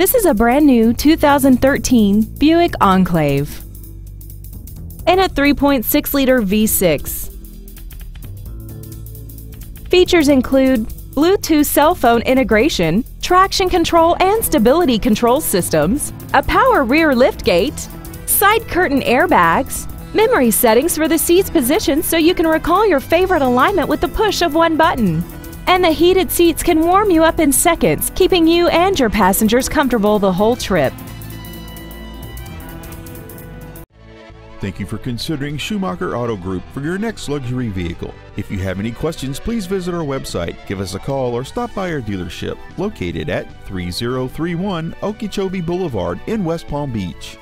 This is a brand new 2013 Buick Enclave and a 3.6 liter V6. Features include Bluetooth cell phone integration, traction control and stability control systems, a power rear liftgate, side curtain airbags, memory settings for the seat's position so you can recall your favorite alignment with the push of one button. And the heated seats can warm you up in seconds, keeping you and your passengers comfortable the whole trip. Thank you for considering Schumacher Auto Group for your next luxury vehicle. If you have any questions, please visit our website, give us a call, or stop by our dealership located at 3031 Okeechobee Boulevard in West Palm Beach.